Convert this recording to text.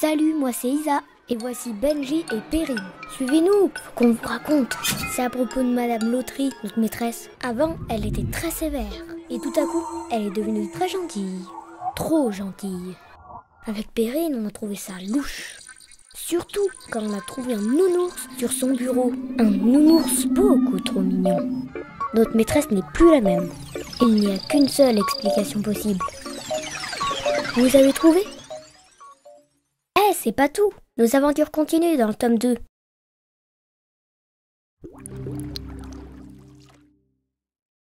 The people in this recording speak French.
Salut, moi c'est Isa, et voici Benji et Perrine. Suivez-nous pour qu'on vous raconte. C'est à propos de Madame Lautry, notre maîtresse. Avant, elle était très sévère, et tout à coup, elle est devenue très gentille. Trop gentille. Avec Perrine, on a trouvé ça louche. Surtout quand on a trouvé un nounours sur son bureau. Un nounours beaucoup trop mignon. Notre maîtresse n'est plus la même. Il n'y a qu'une seule explication possible. Vous avez trouvé? C'est pas tout. Nos aventures continuent dans le tome 2.